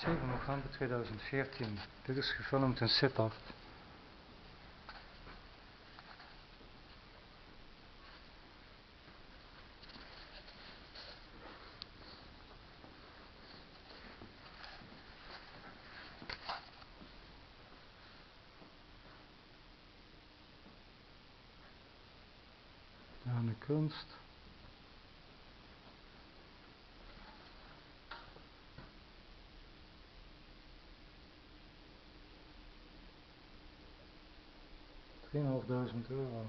7 november 2014. Dit is gefilmd in Sittard. Aan de kunst. Drieënhalfduizend euro.